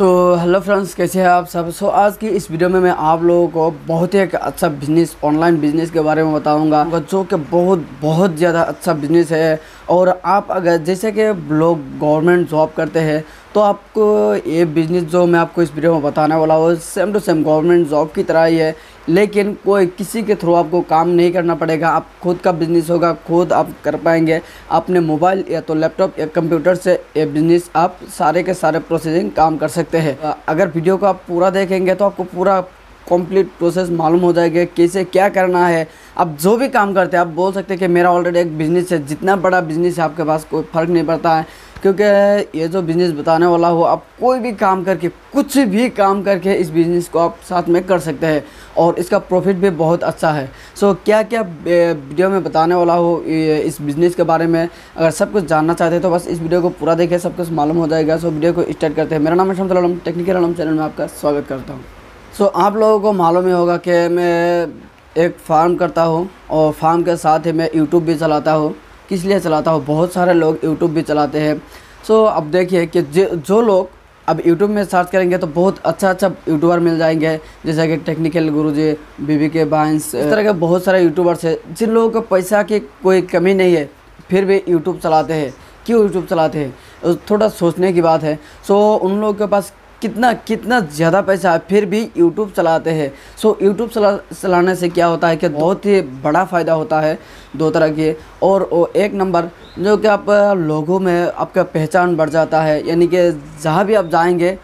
तो hello friends कैसे हैं आप सब? सो आज की इस वीडियो में मैं आप लोगों को बहुत ही एक अच्छा बिज़नेस ऑनलाइन बिज़नेस के बारे में बताऊँगा, जो कि बहुत बहुत ज़्यादा अच्छा बिज़नेस है। और आप अगर, जैसे कि लोग गवर्नमेंट जॉब करते हैं तो आपको ये बिज़नेस जो मैं आपको इस वीडियो में बताने वाला हूँ same to same government job की तरह ही है, लेकिन कोई किसी के थ्रू आपको काम नहीं करना पड़ेगा। आप खुद का बिज़नेस होगा, खुद आप कर पाएँगे। अपने मोबाइल या तो लैपटॉप या कंप्यूटर से ये बिज़नेस आप सारे के सारे प्रोसेसिंग काम कर सकते हैं। अगर वीडियो को आप पूरा देखेंगे तो आपको पूरा कंप्लीट प्रोसेस मालूम हो जाएगा कैसे क्या करना है। आप जो भी काम करते हैं, आप बोल सकते हैं कि मेरा ऑलरेडी एक बिज़नेस है। जितना बड़ा बिज़नेस है, आपके पास कोई फ़र्क नहीं पड़ता है। क्योंकि ये जो बिज़नेस बताने वाला हो आप कोई भी काम करके कुछ भी काम करके इस बिज़नेस को आप साथ में कर सकते हैं और इसका प्रॉफिट भी बहुत अच्छा है। सो so, क्या क्या वीडियो में बताने वाला हो इस बिज़नेस के बारे में? अगर सब कुछ जानना चाहते हैं तो बस इस वीडियो को पूरा देखें सब कुछ मालूम हो जाएगा। सो so, वीडियो को स्टार्ट करते हैं। मेरा नाम है शमतल आलम टेक्निकल आलम चैनल में आपका स्वागत करता हूँ। सो so, आप लोगों को मालूम ही होगा कि मैं एक फार्म करता हूँ और फार्म के साथ ही मैं यूट्यूब भी चलाता हूँ। किस लिए चलाता हूँ? बहुत सारे लोग यूट्यूब भी चलाते हैं। सो अब देखिए कि जो लोग अब यूट्यूब में सर्च करेंगे तो बहुत अच्छा अच्छा यूट्यूबर मिल जाएँगे। जैसे कि टेक्निकल गुरु जी बी के बाइंस इस तरह के बहुत सारे यूट्यूबर्स हैं, जिन लोगों को पैसा की कोई कमी नहीं है, फिर भी यूट्यूब चलाते हैं। क्यों यूट्यूब चलाते हैं? थोड़ा सोचने की बात है। सो उन लोगों के पास कितना कितना ज़्यादा पैसा है फिर भी यूट्यूब चलाते हैं। सो यूट्यूब चला चलाने से क्या होता है कि बहुत ही बड़ा फ़ायदा होता है दो तरह के। और वो एक नंबर जो कि आप लोगों में आपका पहचान बढ़ जाता है यानी कि जहाँ भी आप जाएँगे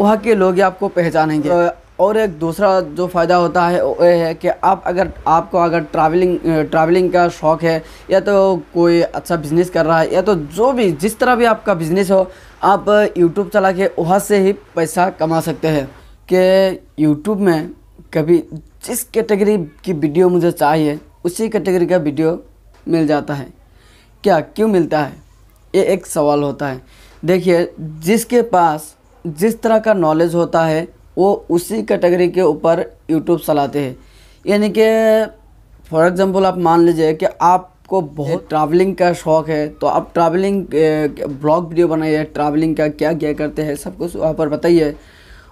वहाँ के लोग ही आपको पहचानेंगे। और एक दूसरा जो फ़ायदा होता है वो ये है कि आप अगर आपको अगर ट्रैवलिंग ट्रैवलिंग का शौक़ है या तो कोई अच्छा बिज़नेस कर रहा है या तो जो भी जिस तरह भी आपका बिज़नेस हो आप यूट्यूब चला के वहाँ से ही पैसा कमा सकते हैं। कि यूट्यूब में कभी जिस कैटेगरी की वीडियो मुझे चाहिए, उसी कैटेगरी का वीडियो मिल जाता है। क्या, क्यों मिलता है? ये एक सवाल होता है। देखिए, जिसके पास जिस तरह का नॉलेज होता है, वो उसी कैटेगरी के ऊपर यूट्यूब चलाते हैं। यानी कि फॉर एग्ज़ाम्पल आप मान लीजिए कि आपको बहुत ट्रैवलिंग का शौक़ है तो आप ट्रैवलिंग ब्लॉग वीडियो बनाइए ट्रैवलिंग का क्या क्या करते हैं, सब कुछ वहाँ पर बताइए।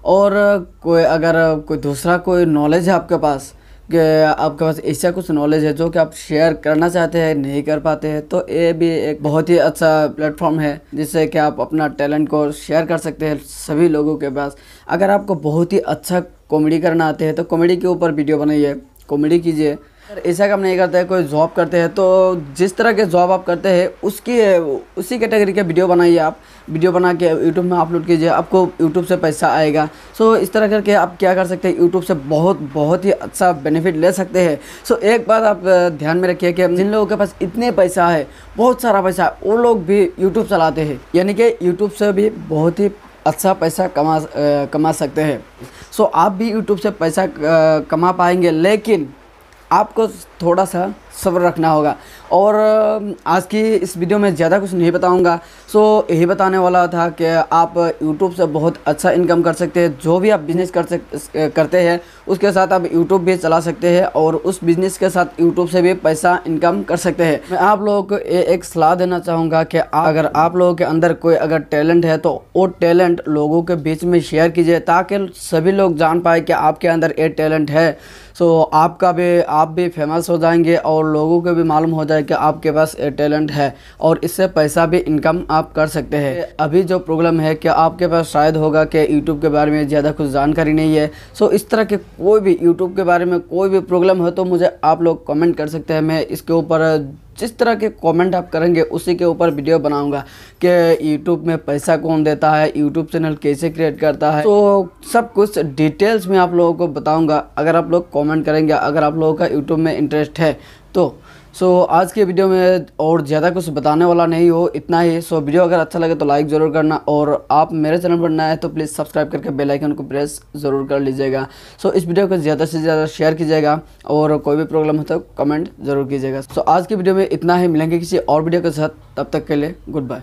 और कोई अगर कोई दूसरा कोई नॉलेज है आपके पास, कि आपके पास ऐसा कुछ नॉलेज है जो कि आप शेयर करना चाहते हैं, नहीं कर पाते हैं तो ये भी एक बहुत ही अच्छा प्लेटफॉर्म है, जिससे कि आप अपना टैलेंट को शेयर कर सकते हैं सभी लोगों के पास। अगर आपको बहुत ही अच्छा कॉमेडी करना आते हैं तो कॉमेडी के ऊपर वीडियो बनाइए कॉमेडी कीजिए। ऐसा काम नहीं करते हैं कोई जॉब करते हैं तो जिस तरह के जॉब आप करते हैं, उसकी, उसी कैटेगरी के वीडियो बनाइए आप। वीडियो बना के यूट्यूब में अपलोड कीजिए, आपको यूट्यूब से पैसा आएगा। सो इस तरह करके आप क्या कर सकते हैं यूट्यूब से बहुत बहुत ही अच्छा बेनिफिट ले सकते हैं। सो एक बात आप ध्यान में रखिए कि जिन लोगों के पास इतने पैसा है, बहुत सारा पैसा है वो लोग भी यूट्यूब चलाते हैं। यानी कि यूट्यूब से भी बहुत ही अच्छा पैसा कमा कमा सकते हैं। सो आप भी यूट्यूब से पैसा कमा पाएँगे, लेकिन आपको थोड़ा सा सब्र रखना होगा। और आज की इस वीडियो में ज़्यादा कुछ नहीं बताऊँगा। सो, यही बताने वाला था कि आप यूट्यूब से बहुत अच्छा इनकम कर सकते हैं। जो भी आप बिज़नेस कर सक करते हैं, उसके साथ आप यूट्यूब भी चला सकते हैं और उस बिज़नेस के साथ यूट्यूब से भी पैसा इनकम कर सकते हैं। मैं आप लोगों को एक सलाह देना चाहूँगा कि अगर आप लोगों के अंदर कोई अगर टैलेंट है तो वो टैलेंट लोगों के बीच में शेयर कीजिए ताकि सभी लोग जान पाए कि आपके अंदर ये टैलेंट है। सो, आपका भी, आप भी फ़ेमस हो जाएँगे और लोगों को भी मालूम हो जाए कि आपके पास टैलेंट है और इससे पैसा भी इनकम आप कर सकते हैं। अभी जो प्रॉब्लम है कि आपके पास शायद होगा कि यूट्यूब के बारे में ज़्यादा कुछ जानकारी नहीं है। सो इस तरह के कोई भी यूट्यूब के बारे में कोई भी प्रॉब्लम हो तो मुझे आप लोग कमेंट कर सकते हैं। मैं इसके ऊपर जिस तरह के कमेंट आप करेंगे, उसी के ऊपर वीडियो बनाऊँगा कि यूट्यूब में पैसा कौन देता है यूट्यूब चैनल कैसे क्रिएट करता है। तो सब कुछ डिटेल्स में आप लोगों को बताऊँगा। अगर आप लोग कॉमेंट करेंगे, अगर आप लोगों का यूट्यूब में इंटरेस्ट है तो सो so, आज के वीडियो में और ज़्यादा कुछ बताने वाला नहीं हो इतना ही। सो so, वीडियो अगर अच्छा लगे तो लाइक ज़रूर करना और आप मेरे चैनल पर नए हैं तो प्लीज़ सब्सक्राइब करके बेल आइकन को प्रेस ज़रूर कर लीजिएगा। सो so, इस वीडियो को ज़्यादा से ज़्यादा शेयर कीजिएगा और कोई भी प्रॉब्लम हो तो कमेंट ज़रूर कीजिएगा। सो so, आज की वीडियो में इतना ही। मिलेंगे किसी और वीडियो के साथ। तब तक के लिए गुड बाय